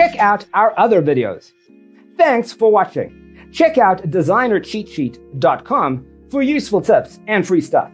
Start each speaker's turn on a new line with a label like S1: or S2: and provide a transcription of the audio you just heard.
S1: check out our other videos. Thanks for watching. Check out designercheatsheet.com for useful tips and free stuff.